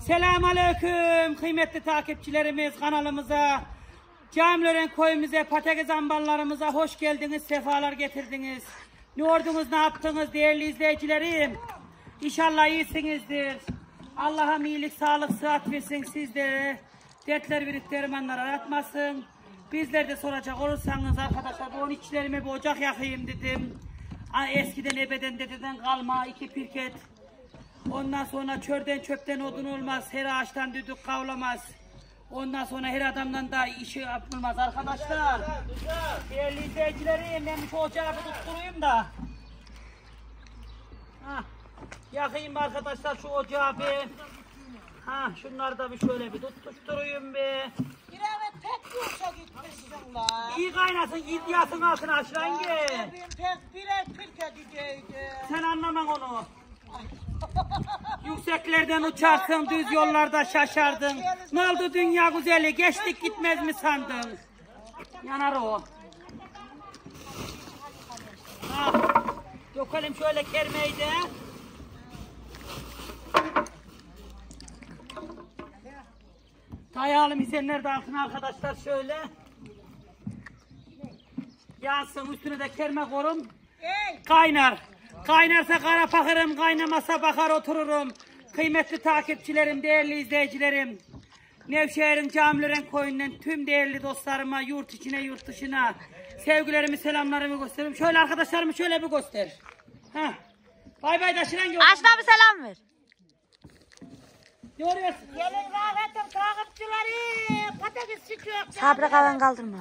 Selamun Aleyküm kıymetli takipçilerimiz kanalımıza, Camilören koyumuza, patates ambarlarımıza hoş geldiniz, sefalar getirdiniz. Ne ordunuz, ne yaptınız değerli izleyicilerim? İnşallah iyisinizdir. Allah'ım iyilik, sağlık, sıhhat versin sizlere. Dertler birikti dermanlar aratmasın. Bizler de soracak olursanız arkadaşlar bu içlerime bir ocak yakayım dedim. Eskiden ebeden dededen kalma iki pirket. Ondan sonra çörden çöpten odun olmaz. Her ağaçtan düdük kavlamaz. Ondan sonra her adamdan da işi yapılmaz arkadaşlar. Değerli izleyicilerim ben şu ocağı tutturayım da. Ha, yakayım arkadaşlar şu ocağı bir. Ha, şunları da bir şöyle bir tutturayım bir. Bir evet pek yoksa gitmişsin la. İyi kaynasın, gidyasın altına aşıran gel. Ben pek birer pirke gideydi. Sen anlaman onu. Yükseklerden uçarsın, düz yollarda şaşardın. Ne oldu dünya güzeli, geçtik gitmez mi sandın? Yanar o. Ah, dökelim şöyle kermeyi de. Dayalım izenler de altına arkadaşlar şöyle. Yansın üstüne de kerme korum. Kaynar. Kaynarsa kara bakarım, kaynamasa bakar otururum. Kıymetli takipçilerim, değerli izleyicilerim. Nevşehir'in Camilören koyundan tüm değerli dostlarıma, yurt içine, yurt dışına sevgilerimi, selamlarımı gösteririm. Şöyle arkadaşlarımı şöyle bir göster. Heh. Bay bay taşıran yok. Aşkına bir selam ver. Görüyorsun. gelin rahmetim takipçileri. Patates sıkıyor. Sabri kalan kaldırma.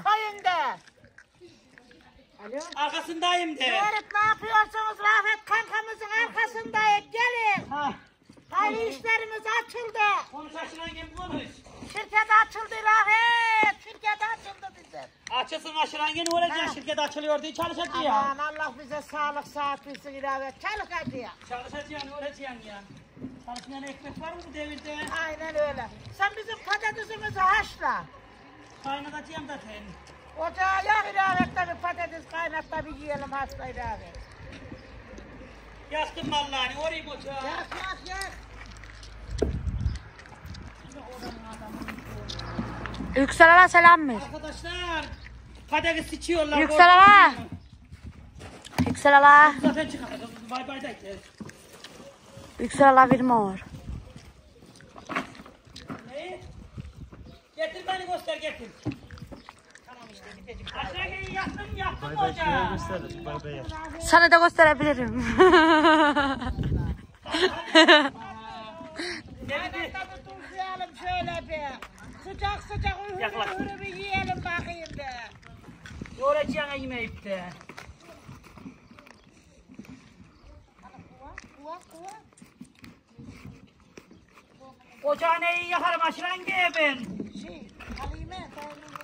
Kayında. Arkasındayım de. Öğret ne yapıyorsunuz Rafet kankamızın arkasındayız gelin. Ha. Hayırlı işlerimiz açıldı. Konuş aşıran gel konuş. Şirket açıldı Rafet. Şirket açıldı bize. Açılsın aşıran ne olacak? Şirket açılıyor diye çalışacak ya. Aman Allah bize sağlık saat versin ilave. Hadi ya. Çalışacaksın, öğreteceksin ya. Çalışmayan ekmek var mı bu devirde? Aynen öyle. Sen bizim patatesimizi haşla. Kaynatacağım zaten. Ocağa yak ilavetle bir patates kaynat da bir yiyelim hasta ilave. Yaktım vallahi, orayı boşa. Yak yak yak. Yüksel Ala selam ver. Arkadaşlar, patates içiyorlar. Yüksel Ala. Yüksel Ala. Zaten çıkardım. Bay bay da. Yüksel Ala bir mor. Ne? Getir beni göster getir. Aşağı gelin yaktım yaktım ocağı. Sana da gösterebilirim. Şöyle. Sıcak sıcak Yaklaş. ühürü bir yiyelim bakayım be. Yoğuracağına yemeyip de. Kuva kuva. Ocağını iyi yakarım aşıran gel ben. Şey, şey var.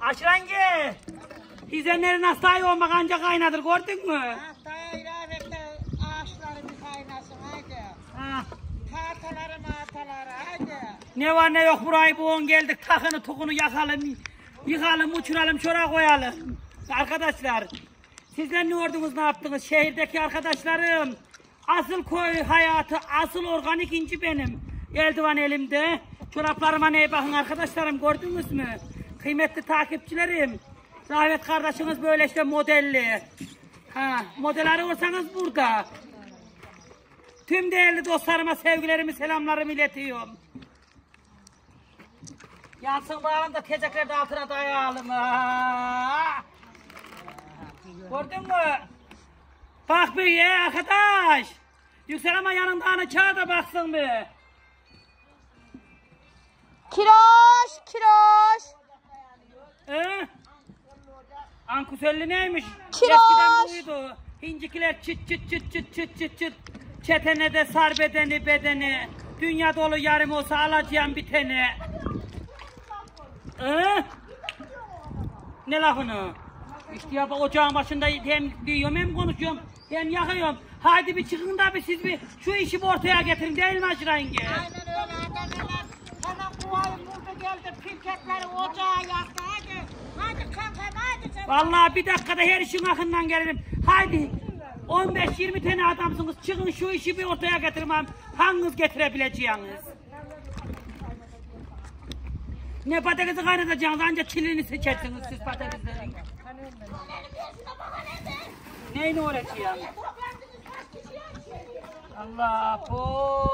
Aşıran gel. Hizenlerin hastayı olmak ancak kaynadır gördün mü? Haftaya ilavetle ağaçları bir kaynasın haydi. Ha. Tahtaları mahtaları haydi. Ne var ne yok burayı buğun geldik takını tukunu yakalım. Yıkalım uçuralım şuraya koyalım. Arkadaşlar sizler ne ordunuz ne yaptınız şehirdeki arkadaşlarım. Asıl koy hayatı asıl organik inci benim. Eldivan elimde. Çoraplarıma neye bakın arkadaşlarım gördünüz mü? Kıymetli takipçilerim. Rahmet kardeşiniz böyle işte modelli. Ha, model arıyorsanız burada. Tüm değerli dostlarıma sevgilerimi selamlarımı iletiyorum. Yansın bağlam da tezekler de altına dayayalım. ha. Gördün mü? Bak bir ye arkadaş. Yüksel ama yanında ana çağ da baksın bir. Kiroş, kiroş. He? Ankuselli neymiş? Kiroş. Eskiden buydu. Hincikiler çıt çıt çıt çıt çıt çıt çıt. Çetene de sar bedeni bedeni. Dünya dolu yarım olsa alacağım bir tane. He? Ne lafını? İşte ya bak ocağın başında hem diyorum hem konuşuyorum hem yakıyorum. Hadi bir çıkın da bir siz bir şu işi bir ortaya getirin değil mi yenge? Aynen öyle adamlar. Hemen kuvayı vurdu geldi pirketleri ocağa yaktı hadi. Hadi kankam hadi sen. Vallahi bir dakikada her işin akından gelirim. Haydi. 15-20 tane adamsınız. Çıkın şu işi bir ortaya getirmem. Hanginiz getirebileceğiniz? Ne patatesi kaynatacaksınız ancak çilini seçersiniz siz patateslerin. Neyle uğraşıyorsun? Allah po.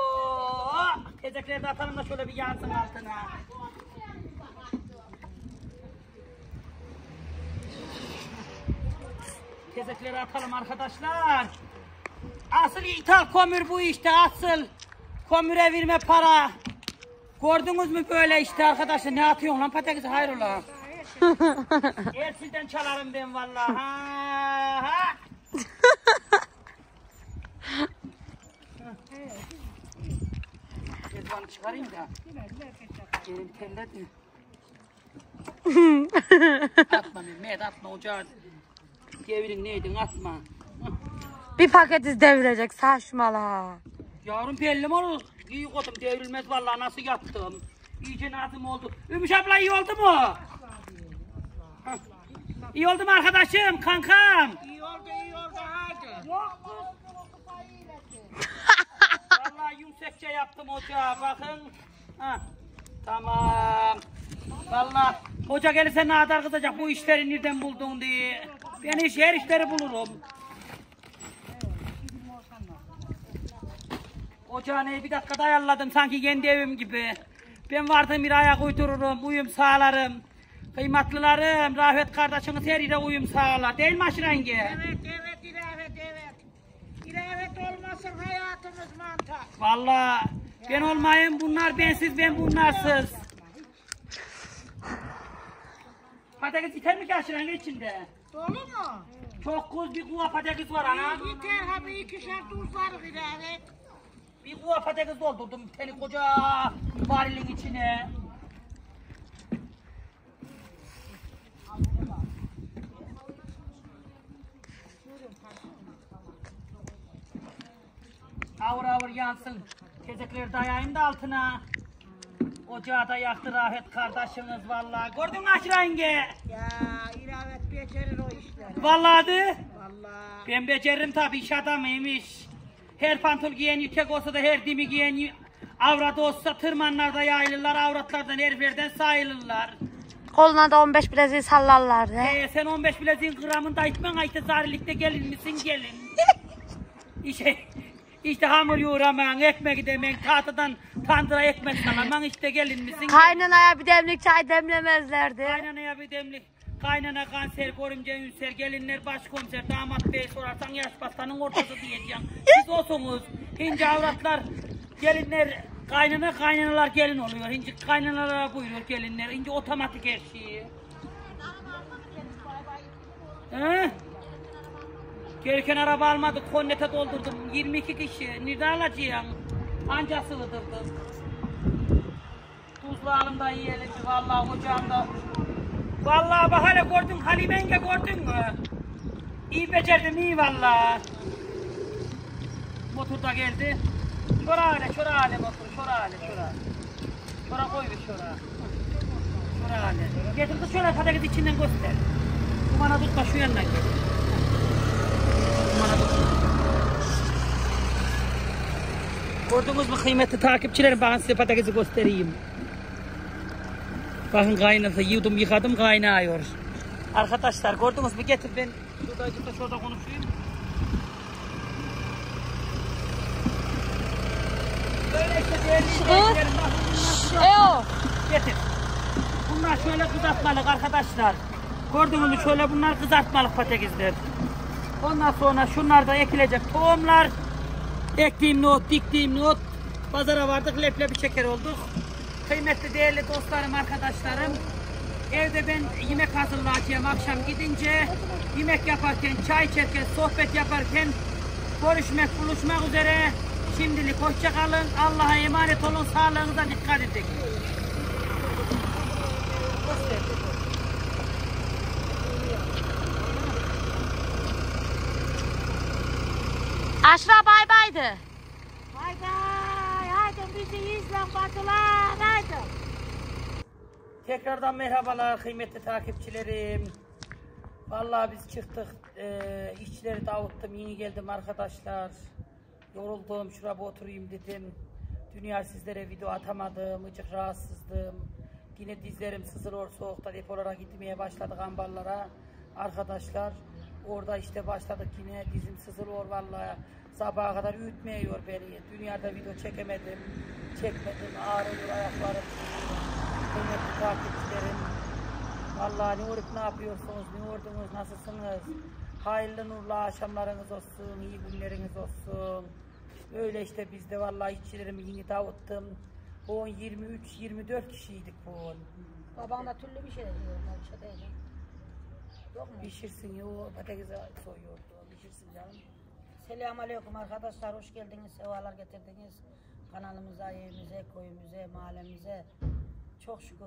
Tezekleri de atalım da şöyle bir yansın altına. Tezekleri atalım arkadaşlar. Asıl ithal kömür bu işte asıl. Kömüre verme para. Gördünüz mü böyle işte arkadaşlar ne atıyorsun lan patatesi hayrola. Ersil'den çalarım ben vallahi. Ha, ha. Ezbanı çıkarayım da. Yerim terledi. atma Mehmet atma ocağı. Devrin neydin atma. Bir paketiz devirecek saçmala. Yavrum belli mi olur? İyi koydum devrilmez vallahi nasıl yaptım. İyice nazım oldu. Ümüş abla iyi oldu mu? Hah. İyi oldu mu arkadaşım, kankam? İyi oldu iyi oldu. Vallahi yüksekçe yaptım hoca bakın. Ha. Tamam. Vallahi hoca gelirse ne kadar kızacak bu işleri nereden buldun diye. Ben iş her işleri bulurum. Ocağını bir dakikada ayarladım sanki kendi evim gibi. Ben vardım bir ayak uydururum, uyum sağlarım. Kıymatlılarım, Rafet kardeşiniz her yere uyum sağlar. Değil mi aşırı yenge? Evet evet ilavet evet. İlavet olmasın Vallahi ben olmayayım bunlar bensiz ben bunlarsız. Patates iter mi karşılan içinde? Dolu mu? Çok kuz bir kuva patates var anam. Yeter ha bir ikişer tuzlar ilavet. Bir kuva patates doldurdum tane koca varilin içine. Avur avur yansın. Tezekleri dayayın da altına. Ocağı da yaktı Rahmet kardeşiniz vallahi. Gördün mü Aşra yenge? Ya ilavet becerir o işleri. Vallahi de. Vallahi. Ben beceririm tabii iş adamıymış. Her pantol giyen yüksek olsa da her dimi giyen avrat olsa tırmanlarda yayılırlar, avratlardan heriflerden sayılırlar. Koluna da 15 bileziği sallarlardı. Ee, sen 15 bileziğin gramında içmen ayıta zarilikte gelin misin gelin. İşte, işte hamur yoğuraman, ekmek demen, tahtadan tandıra ekmek salaman işte gelin misin? Kaynanaya bir demlik çay demlemezlerdi. Kaynanaya bir demlik. Kaynana kanser, görümce ünser, gelinler başkomiser, damat bey sorarsan yaş pastanın ortası diyeceğim. Siz olsunuz. Hinci avratlar, gelinler, kaynana kaynanalar gelin oluyor. Hinci kaynanalara buyuruyor gelinler. Hinci otomatik her şeyi. He? Gelirken araba almadık, konnete doldurdum. 22 kişi. Nerede alacağım? Anca sığdırdım. Tuzlu alım da yiyelim vallahi ocağımda. Vallahi bak hele gördün Halime yenge gördün mü? İyi becerdin iyi vallahi. Motor da geldi. Şora hale, şora hale motor, şora hale, şora. Koy bir şora. Şora hale. Getir kız şöyle patates içinden göster. Bu bana tutma şu yandan gel. Gördünüz mü kıymetli takipçilerim? Bakın size patatesi göstereyim. Bakın kaynadı. Yudum yıkadım kaynıyor. Arkadaşlar gördünüz mü? Getir ben şurada şurada, şurada konuşayım. Böyle işte değerli izleyicilerim, bakın. Getir. Bunlar şöyle kızartmalık arkadaşlar. Gördünüz mü şöyle bunlar kızartmalık patatesler. Ondan sonra şunlar da ekilecek tohumlar. Ektiğim not, diktiğim not. Pazara vardık leblebi şeker olduk. Kıymetli değerli dostlarım, arkadaşlarım. Evde ben yemek hazırlayacağım akşam gidince. Yemek yaparken, çay içerken, sohbet yaparken görüşmek, buluşmak üzere. Şimdilik hoşça kalın. Allah'a emanet olun. Sağlığınıza dikkat edin. Baydı. Haydi haydi bizi izle batılar haydi. Tekrardan merhabalar kıymetli takipçilerim. Vallahi biz çıktık. Ee, işçileri dağıttım. Yeni geldim arkadaşlar. Yoruldum. Şuraya oturayım dedim. Dünya sizlere video atamadım. Icık rahatsızdım. Yine dizlerim sızılıyor soğukta depolara gitmeye başladık ambarlara. Arkadaşlar orada işte başladık yine dizim sızılıyor vallahi. Sabaha kadar ütmüyor beni. Dünyada video çekemedim. Çekmedim. Ağrıyor ayaklarım. Kıymetli takipçilerim. Vallahi ne olup ne yapıyorsunuz, ne ordunuz, nasılsınız? Hayırlı nurlu akşamlarınız olsun, iyi günleriniz olsun. Öyle işte biz de vallahi işçilerimi yeni dağıttım. Bu 23-24 kişiydik bu. Baban da türlü bir şey diyor. Şey değil. Yok mu? Pişirsin yo patatesi soyuyordu. Pişirsin canım. Selamun Aleyküm arkadaşlar. Hoş geldiniz. Sevalar getirdiniz. Kanalımıza, evimize, köyümüze, mahallemize. Çok şükür.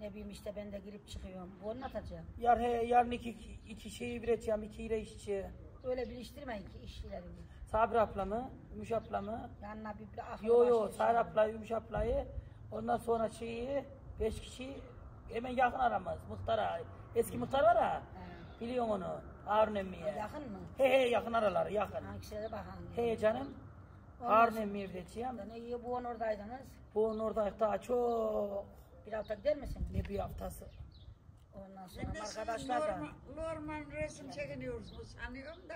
Ne bileyim işte ben de girip çıkıyorum. Bu anlatacağım. Yar he, yarın iki, iki şeyi vereceğim, iki ile işçi. Öyle biliştirmeyin ki işçilerimi. Sabri abla mı, Ümüş abla mı? Yanına bir bir Yo yo, Sabri ablayı, Ümüş ablayı. Ondan sonra şeyi, beş kişi hemen yakın aramız, muhtara. Eski muhtar var ha, He. biliyorum onu, Harun emmiye. Yakın mı? He he yakın aralar, yakın. Hangisine bakalım. He canım, Harun emmiye vereceğim. Ne iyi bu an oradaydınız. Bu onun orada daha çok, Bir hafta gider misin? ne bir haftası. Ondan sonra siz arkadaşlar da. normal, normal resim çekiniyorsunuz sanıyorum da.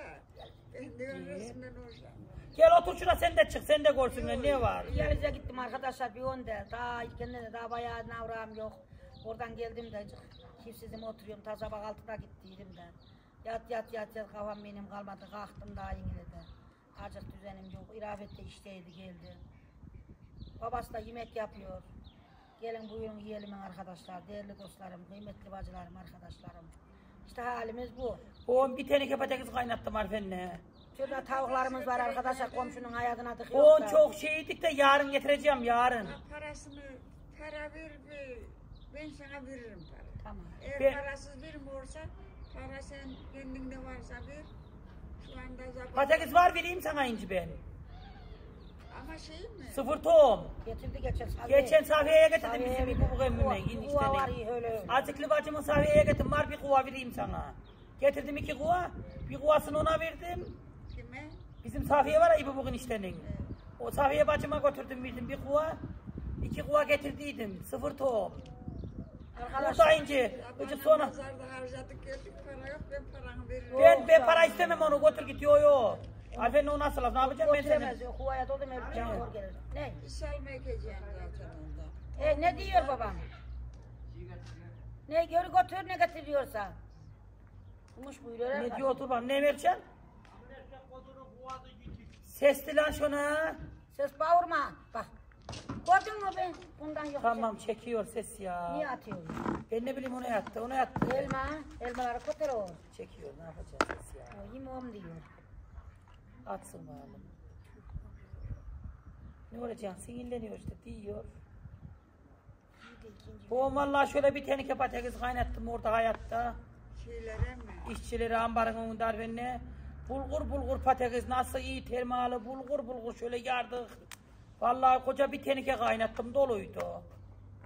Ben de resimden hoşlanmıyorum. Gel otur şuna sen de çık, sen de görsünler ne var. Yerize gittim arkadaşlar bir önde. Daha kendine daha bayağı navram yok. Oradan geldim de çiftsizim oturuyorum. Ta sabah altıda gittiydim de. Yat yat yat yat kafam benim kalmadı. Kalktım daha yine de. Acık düzenim yok. İrabet de işteydi geldi. Babası da yemek yapıyor. Gelin buyurun yiyelim arkadaşlar. Değerli dostlarım, kıymetli bacılarım, arkadaşlarım. İşte halimiz bu. On bir teneke patates kaynattım harfenle. Şurada tavuklarımız var arkadaşlar. Komşunun hayatına On tıkıyor da. çok şeydik de yarın getireceğim yarın. Parasını, para ver, ver, ben sana veririm para. Tamam. Eğer Ben- parasız birim olsa, para sen kendinde varsa ver. Şu anda zaten... Patates var vereyim sana inci ben. Ama şey mi? Sıfır tohum. Getirdi geçen Safiye. Geçen Safiye'ye getirdim Safiye bizim bir bir bubuk kuva- bir kuva var ya, öyle öyle. Azıcıklı bacımın Safiye'ye getirdim var bir kuva vereyim sana. Getirdim iki kuva. Bir kuvasını ona verdim. Kime? Bizim Safiye var ya İbi bugün işlerinin. O Safiye bacıma götürdüm verdim bir kuva. İki kuva getirdiydim. Sıfır tohum. Arkadaşlar Burada ince. Önce Bana sonra. Pazarda harcadık geldik, para yok, ben paranı veririm. Ben, ben para istemem onu götür git yo yo. Efendim o nasıl laf ne yapacağım ben götüremez. seni? O kuvaya dolu mevcut zor gelir. Ne? Ekeceğim zaten onda. E, ne diyor babam? Ne gör götür ne getiriyorsa. Kumuş buyuruyor. Ne diyor dur bak ne vereceksin? Sesli lan şuna. Ses bağırma. Bak. Gördün mü ben? Bundan yok. Tamam çekiyor ses ya. Niye atıyor? Ben ne bileyim ona yattı ona yattı. Elma. Elmaları götür o. Çekiyor ne yapacağız ses ya. O yemem diyor. Atsın bakalım. Ne olacak sinirleniyor işte diyor. Bir de ikinci. Bu vallahi şöyle bir tenike patates kaynattım orada hayatta. Şeylere mi? İşçileri ambarın önünde benimle. Bulgur bulgur patates nasıl iyi termalı bulgur bulgur şöyle yardık. Vallahi koca bir tenike kaynattım doluydu.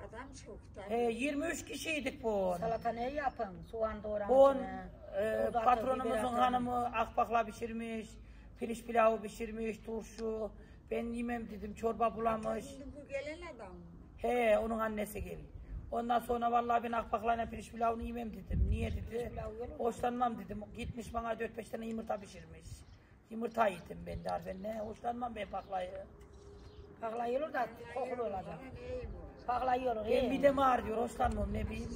Adam çok da. He 23 kişiydik bu. Salata ne yapın? Soğan doğramış. Bu ne? e, Tuz atın, biber patronumuzun hanımı akbakla pişirmiş. Pirinç pilavı pişirmiş, turşu. Ben yemem dedim, çorba bulamış. Şimdi bu gelen adam mı? He, onun annesi gel. Ondan sonra vallahi ben akbaklayla pirinç pilavını yemem dedim. Niye dedi? Hoşlanmam dedim. Gitmiş bana 4-5 tane yumurta pişirmiş. Yumurta yedim ben de harbenle. Hoşlanmam ben baklayı. Pakla yiyor da kokulu olacak. Bana neyim o? Pakla yiyor. Ben iyi. midem ağrıyor, hoşlanmam ne bileyim.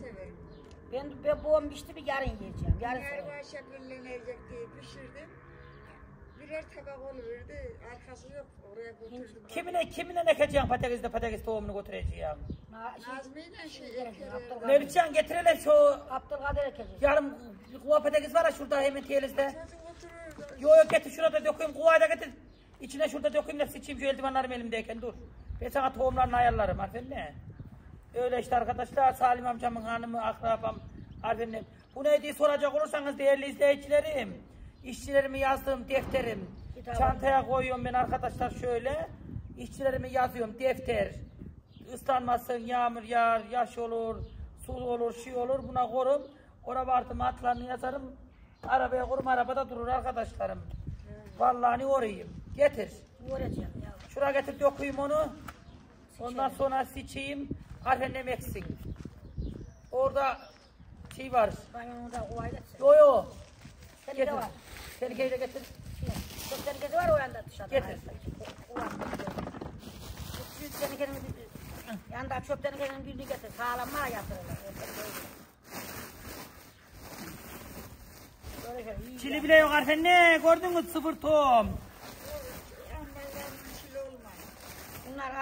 Ben, ben bu pişti bir yarın yiyeceğim. Yarın sonra. Galiba şekillenecek diye pişirdim. Birer tabak oluverdi. Arkası yok. Oraya götürdüm. Kimine kimine ekeceğim patatesle patates tohumunu götüreceğim. Şey, Nazmi'yle şey ekerim. Abdülkadir. Mevlütcan getirelim şu Abdülkadir ekecek. yarım kuva patates var ya şurada hemen tiyelizde. Çocuk otururdu. Yo yo getir şurada dökeyim kuvayı da getir. İçine şurada dökeyim de sıçayım şu eldivenlerim elimdeyken dur. Ben sana tohumlarını ayarlarım harfin ne? Öyle işte arkadaşlar Salim amcamın hanımı akrabam harfin ne? Bu ne diye soracak olursanız değerli izleyicilerim. işçilerimi yazdığım defterim. Çantaya koyuyorum ben arkadaşlar şöyle. İşçilerimi yazıyorum defter. Islanmasın yağmur yağar, yaş olur, su olur, şey olur buna korum. Oraya vardım atlarını yazarım. Arabaya kurum arabada durur arkadaşlarım. Vallahi ne orayım. Getir. Yoracağım ya. Şuraya getir dokuyayım onu. Ondan sonra sıçayım. Harfenlem eksin. Orada şey var. Ben onu da kovayla etsin. Yo yo. Getir. de var. Tenikeyi de getir. Çok tehlikesi var o yanda dışarıda. Getir. Yanda çöp tenekenin birini getir. Sağlam var yatırırlar. Böyle şöyle iyi. Çili bile yok harfenle. Gördün mü sıfır tohum.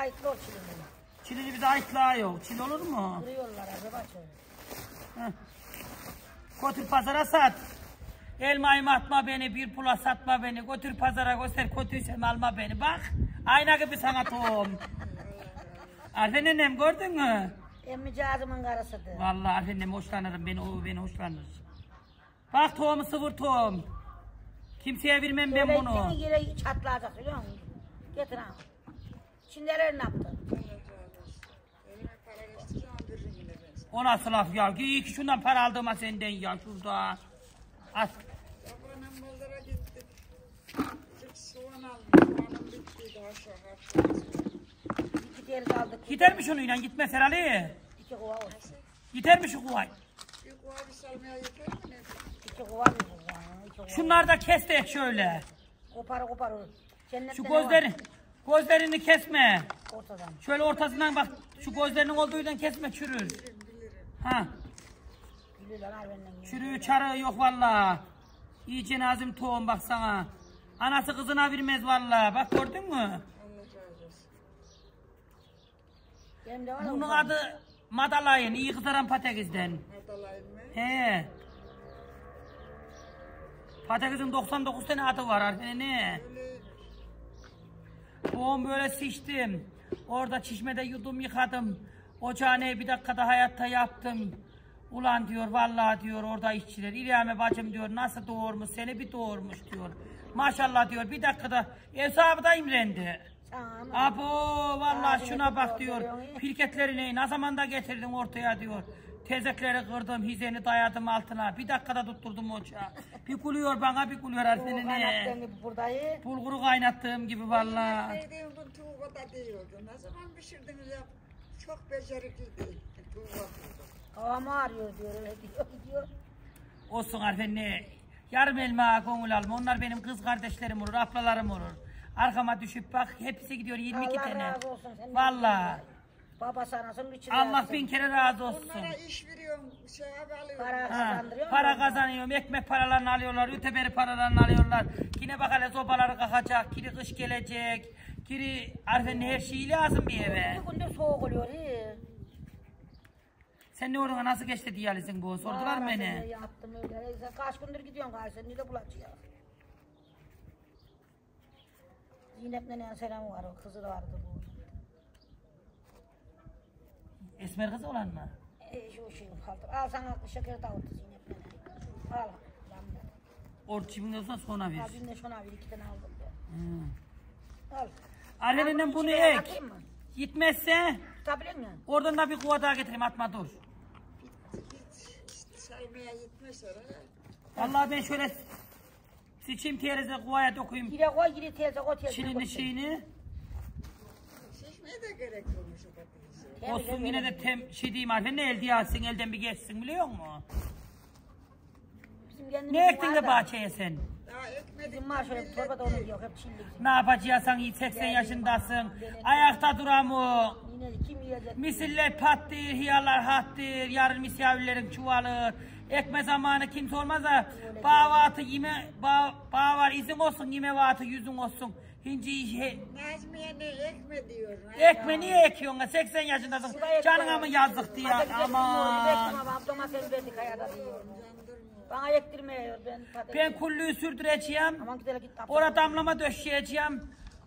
Bunlar ait lor çilimini. Çilili bize ayıtlığa yok. Çil olur mu? Kırıyorlar acaba şöyle. Götür pazara sat. Elmayı atma beni, bir pula satma beni. Götür pazara göster, kötüysem alma beni. Bak, ayna gibi sana tohum. Arfen nenem gördün mü? Emmi cazımın karısıdır. Vallahi Arfen nenem hoşlanırım, beni, o beni hoşlanır. Bak tohumu sıfır tohum. Kimseye vermem ben bunu. ittiğin yere çatlayacak biliyor musun? Getir ha. Çindeler ne yaptı? Allah razı olsun. Elime para geçti zaman veririm yine ben sana. O nasıl laf ya? İyi ki şundan para aldığıma senden ya şurada. At. Gider mi şunuyla gitmez herhalde. İki kova olsun. Gider mi şu kuvay? Bir kuva bir salmaya yeter mi? İki kova bir kova. İki kova. Şunlar da kes de şöyle. Kopar kopar. Cennette Şu gözleri, gözlerini kesme. Ortadan. Şöyle ortasından bak, şu gözlerinin olduğu yerden kesme çürür. Ha, çürüğü çarığı yok valla. İyice nazım tohum bak sana. Anası kızına vermez valla. Bak gördün mü? Bunun adı Madalayın, iyi kızaran patakizden. Adalayım mı? He. Patakizin 99 tane adı var artık ne? Öyleymiş. Boğum böyle sıçtım. Orada çişmede yudum yıkadım. Ocağını bir dakikada hayatta yaptım. Ulan diyor vallahi diyor orada işçiler. İlyame bacım diyor nasıl doğurmuş seni bir doğurmuş diyor. Maşallah diyor bir dakikada hesabı da imrendi. Abo vallahi şuna bak diyor. Pirketlerini ne zaman da getirdin ortaya diyor. Tezekleri kırdım, hizeni dayadım altına. Bir dakikada tutturdum ocağı. Bir gülüyor bana, bir gülüyor ne? gibi buradayı. Bulguru kaynattığım gibi vallahi. Verdiğim gün tuğba da değildi. Ne zaman pişirdiniz ya? Çok becerikli değil. Tuğba. Havam ağrıyor diyor. Öyle diyor. diyor. Olsun Arfenli. Yarım elma gönül alma. Onlar benim kız kardeşlerim olur, ablalarım olur. Arkama düşüp bak hepsi gidiyor 22 Allah tane. razı olsun. senden. Babası anasının için Allah bin kere razı olsun. Onlara iş veriyorum, sevap alıyorum. Para Ha, kazandırıyor para kazanıyorum, ekmek paralarını alıyorlar, öteberi paralarını alıyorlar. Yine bak hele sobaları kalkacak, kiri kış gelecek, kiri Arfenli her şeyi lazım bir eve. Bir gündür soğuk oluyor. iyi. Sen ne orada nasıl geçti diyalizin bu? Sordular mı beni? Yaptım öyle. Sen kaç gündür gidiyorsun ne de bulaşıyor. Zeynep nenenin selamı var o kızı da vardı bu. Esmer kız olan mı? E, şu şeyin kaldı. Al sana şeker dağıttı Zeynep. Al. Damla. Orçimin olsa sonra ver. Al bir de şuna bir iki tane aldım. Hı. Al. Annenin bunu ek. Gitmezse Tutabilir misin? oradan da bir kuva daha getireyim atma dur. Saymaya gitmez oraya. Vallahi ben şöyle sıçayım teyze kuvaya dokuyayım. Gire koy gire teyze koy teyze. Çilini şeyini. Seçmeye de gerek. Tabii, Olsun yine de tem şey diyeyim Arfen ne elde alsın elden bir geçsin biliyor musun? Bizim kendimiz Ne ektin de bahçeye sen? Daha ekmedik. Bizim var şöyle bir torba da onun yok hep çilli bizim. Ne yapacaksan 80 yaşındasın. Ayakta duramı. Yine de kim yiyecek? Misiller pattır, hiyarlar hattır, yarın misafirlerin çuvalır. Ekme zamanı kimse olmaz da bağ yeme, bağ, bağ var izin olsun, yeme vatı yüzün olsun. Hinci Nazmiye ne ekme diyor. ekme niye ekiyorsun? 80 yaşındasın. Canına mı yazık diye aman. Domates verdik hayata diyor. Bana ektirmiyor ben patates. Ben kulluyu sürdüreceğim. Aman gidelim git. Orada damlama döşeyeceğim.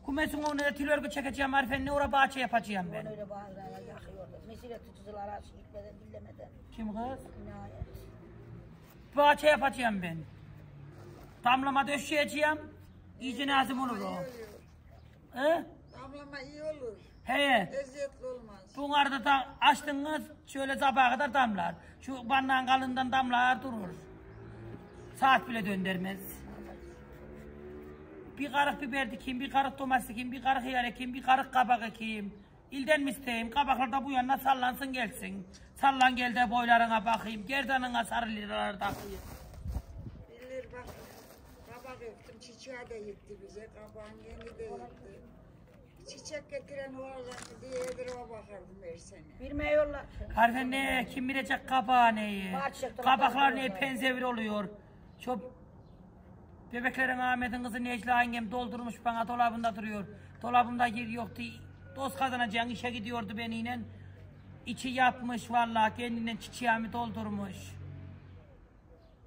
Kumesin önüne tülörgü çekeceğim Arifen'le orada bahçe yapacağım ben. Öyle bağırarak yakıyordu. Mesire tutuculara gitmeden billemeden. Kim kız? Nihayet. Bahçe yapacağım ben. Damlama döşeyeceğim. İyice lazım olur o. He? Damlama iyi olur. He. Eziyetli olmaz. Bu arada da açtınız şöyle sabaha kadar damlar. Şu bandan kalından damlar durur. Saat bile döndürmez. Bir karık biber dikeyim, bir karık domates dikeyim, bir karık hıyar ekeyim, bir karık kabak ekeyim. İlden mi isteyeyim? Kabaklar da bu yana sallansın gelsin. Sallan gel de boylarına bakayım. Gerdanına sarı liralar takayım. Bilir bak. Kabak Çiçeği de yetti bize. Kabağın yeni de yetti. Çiçek getiren oğlan diyedir o bakardım her sene. Bir meyveler. Harfe ne? Kim bilecek kabağı neyi? Bahçe Kabaklar kabak ne? var. Pensevir oluyor. Şu bebeklerin Ahmet'in kızı Necla Angem doldurmuş bana dolabında duruyor. Dolabımda yer yoktu. Dost kazanacağın işe gidiyordu beniyle. İçi yapmış vallahi kendinden çiçeğimi doldurmuş.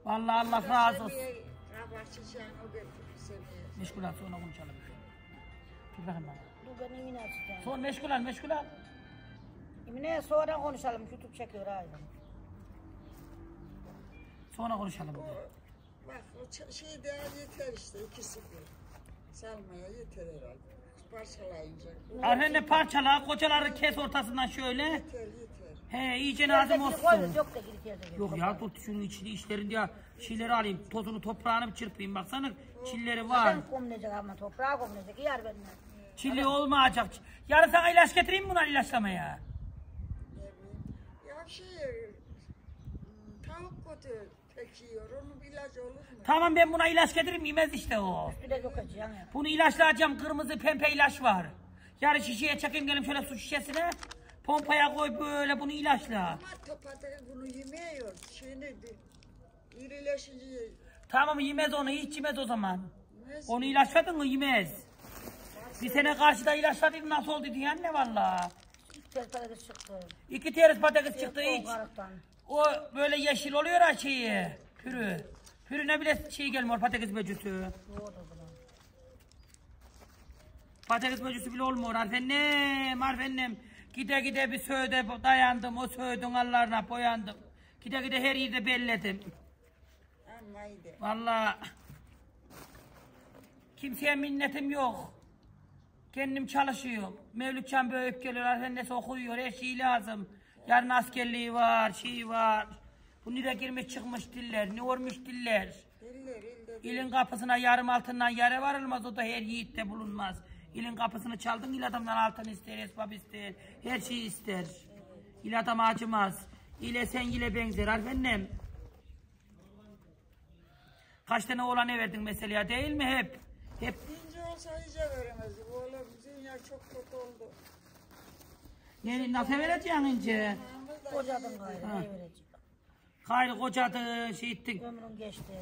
Vallahi Allah razı olsun. O. Meşgul al sonra konuşalım. Dur bakayım bana. Dur ben Emine açacağım. Sonra meşgul al meşgul al. Emine sonra konuşalım. YouTube çekiyor ayrı. Sonra konuşalım. Bak o şey daha yeter işte ikisi bir. Salmaya yeter herhalde. Parçalayınca. Arhende parçala kocaları kes ortasından şöyle. Yeter yeter. He iyice lazım olsun. Koyuyoruz yok da gidip yerde. Yok ya dur şunun içini işlerinde ya şeyleri alayım tozunu toprağını bir çırpayım baksana çilleri var. Ben kumlayacak ama toprağa kumlayacak. Yer benimle. Çilli olmayacak. Yarın sana ilaç getireyim mi bunlar ilaçlamaya? Ya şey tavuk kötü tek yiyor. Onun ilacı olur mu? Tamam ben buna ilaç getireyim yemez işte o. Bir de yok edeceğim. Bunu ilaçlayacağım kırmızı pembe ilaç var. Yarın şişeye çekeyim gelin şöyle su şişesine. Pompaya koy böyle bunu ilaçla. Ama topatı bunu yemiyor. Bir irileşince Tamam yemez onu hiç yemez o zaman. yemez. Onu ilaçladın mı yemez. Bir sene karşıda ilaçladık nasıl oldu diyen ne valla. İki teres patates çıktı hiç. O böyle yeşil oluyor ha şeyi. Pürü. Pürüne bile şey gelmiyor patates böcüsü. Doğru. Patates böcüsü bile olmuyor arfennem arfennem. Gide gide bir söğüde dayandım o söğüdün allarına boyandım. Gide gide her yerde belledim. Anlaydı. Valla kimseye minnetim yok. Kendim çalışıyorum. Mevlütcan böyüp geliyor. Annesi okuyor. Her şey lazım. Yarın askerliği var, şey var. Bu nereye girmiş çıkmış diller. Ne olmuş diller. Diller ilde. İlin kapısına yarım altından yere varılmaz. O da her yiğitte bulunmaz. İlin kapısını çaldın il adamdan altın ister, esbab ister. Her şeyi ister. İl adam acımaz. İle sen ile benzer. Efendim. Kaç tane oğlan verdin mesela değil mi hep? Hep İnce olsa iyice veremezdik. Oğlum dünya çok kötü oldu. ne, nasıl vereceksin ince? İyiydi. gayrı. Ne verecek? Gayrı kocadı şey ettin. Ömrüm geçti.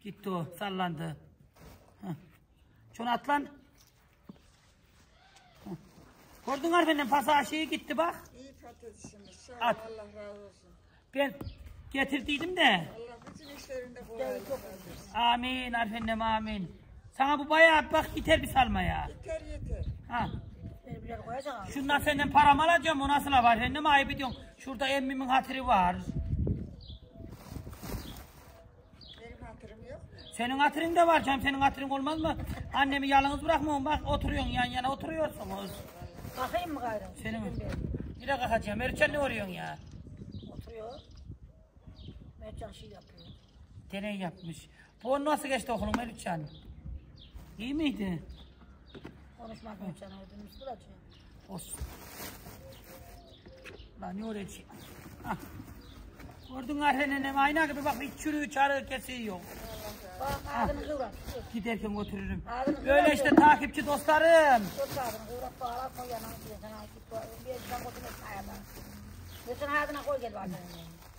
Gitti o sallandı. Heh. Şunu atlan. Heh. Gördün mü efendim pasa şeyi gitti bak. İyi patatesimiz. Sağ ol. At. Allah razı olsun. Ben getirdiydim de. Allah bütün işlerinde kolaylık versin. Amin efendim amin. Sana bu bayağı bak yeter bir salmaya. Yeter yeter. Ha. Şundan senden paramı alacağım o nasıl var efendim ayıp ediyorsun. Şurada emmimin hatırı var. Benim hatırım yok. Senin hatırın da var canım senin hatırın olmaz mı? Annemi yalnız bırakmam bak oturuyorsun yan yana oturuyorsunuz. Kalkayım mı gayrı? Senin Gidin bir. Nereye kalkacağım? Erçen ne arıyorsun ya? Oturuyor. Mercan şey yapıyor. Deney yapmış. Bu nasıl geçti okulun Melihcan? İyi miydi? Konuşmak Mercan ödümüz bulacak. Olsun. Lan ne öğreteceğim? Hah. Gördün Arhen'in ayna gibi bak hiç çürüğü çarığı kesiği yok. Kıvrak. Giderken götürürüm. Böyle işte takipçi dostlarım.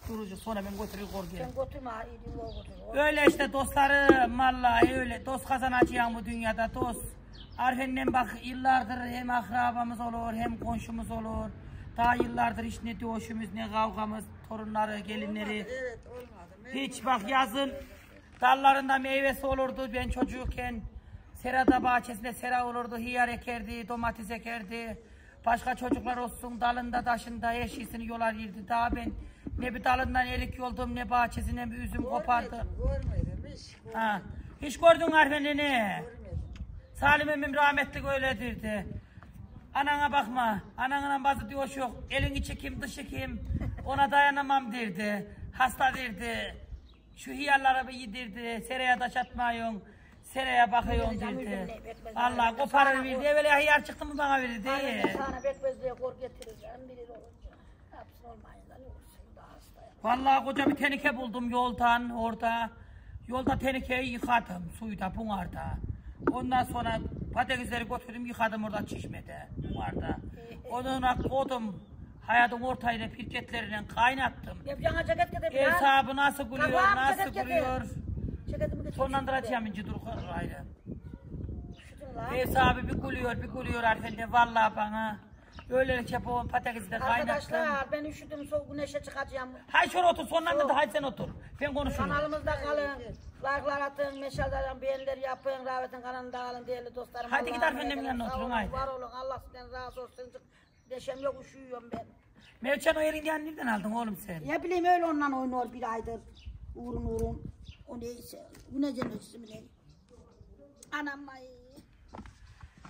Durucu sonra ben götürür kor gel. Sen götürme Öyle işte dostlarım vallahi öyle. Dost kazanacağım bu dünyada dost. Arfen'le bak yıllardır hem akrabamız olur hem komşumuz olur. Daha yıllardır hiç ne dövüşümüz ne kavgamız, torunları, gelinleri. Evet olmadı. Hiç bak yazın dallarında meyvesi olurdu ben çocukken. Serada bahçesinde sera olurdu, hiyar ekerdi, domates ekerdi. Başka çocuklar olsun dalında taşında her şeysini yolar yerdi. Daha ben ne bir dalından erik yoldum ne bahçesi ne bir üzüm kopardı. Görmedim, görmedim hiç. Ha. Hiç gördün. Görmedim. Salim emmim rahmetlik öyledirdi. Anana bakma. Ananla bazı diyor yok. Elini çekim dışı kim. Ona dayanamam derdi. Hasta derdi. Şu hiyarları bir yedirdi. Sereye taş atmayın. Sereye bakıyorsun derdi. Allah koparır verdi. Evvel hiyar çıktı mı bana verirdi. Aynen sana bekmezliğe kor getireceğim bilir olunca. Yapsın olmayınca ne olsun da hastaya. Vallahi koca bir tenike buldum yoldan orada. Yolda tenikeyi yıkadım suyda bunarda. Ondan sonra patatesleri götürdüm yıkadım orada çeşmede bunarda. Ondan koydum hayatın ortayına pirketlerine kaynattım. Yapacağına ceket getir ya. Hesabı nasıl Kafam nasıl getir. Sonlandıracağım ince dur lan. Hesabı bir gülüyor, bir gülüyor arkadaşlar. Vallahi bana. Öylelikle bu patatesi de kaynattım. Arkadaşlar ben üşüdüm soğuk güneşe çıkacağım. Hay şöyle otur sonlandırdı, hay sen otur. Ben konuşurum. Kanalımızda kalın. Like'lar atın, meşaleler, beğeniler yapın. Rahmetin kanalında kalın değerli dostlarım. Hadi git emanet yanına oturun, haydi. Var olun. Allah sizden razı olsun. Deşem yok üşüyorum ben. Mevçen o yerinden nereden aldın oğlum sen? Ne bileyim öyle ondan oynuyor bir aydır. Uğrun uğrun. O neyse. Bu ne cennet ne? Anam ay.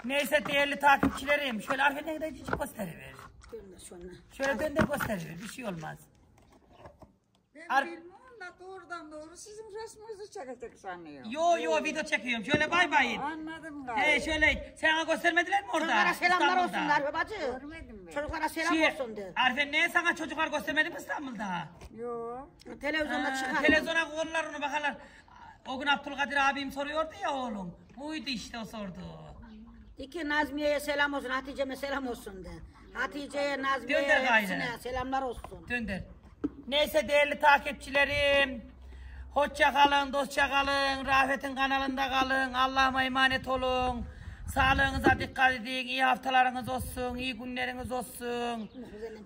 Neyse değerli takipçilerim. Şöyle arkadaşlar da cicik gösteriver. Görme sonra. Şöyle döndür gösteriver. Bir şey olmaz. Ben Ar- bilmiyorum da doğrudan doğru sizin resminizi çekecek sanıyorum. Yo yo video çekiyorum. Şöyle bay bay. Anladım galiba. He şöyle sana göstermediler mi orada? Çocuklara selamlar İstanbul'da? olsunlar be bacı. Görmedim ben. Çocuklara selam Şey, olsun de. Arife ne sana çocuklar göstermedi mi İstanbul'da? Yo. Televizyonda Ha, çıkar. televizyona koyarlar onu bakarlar. O gün Abdülkadir abim soruyordu ya oğlum. Buydu işte o sordu. İki Nazmiye'ye selam olsun, Hatice'me selam olsun de. Hatice'ye, Gönder Nazmiye'ye gayrı. hepsine selamlar olsun. Döndür. Neyse değerli takipçilerim. Hoşça kalın, dostça kalın. Rafet'in kanalında kalın. Allah'ıma emanet olun. Sağlığınıza dikkat edin. İyi haftalarınız olsun. iyi günleriniz olsun.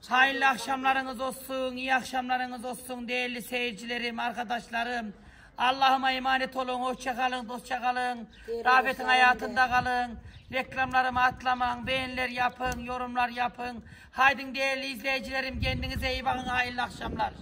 Hayırlı akşamlarınız olsun. iyi akşamlarınız olsun değerli seyircilerim, arkadaşlarım. Allah'ıma emanet olun. Hoşça kalın, dostça kalın. Rafet'in hayatında kalın. Reklamlarımı atlamayın. Beğeniler yapın, yorumlar yapın. Haydi değerli izleyicilerim kendinize iyi bakın. Hayırlı akşamlar.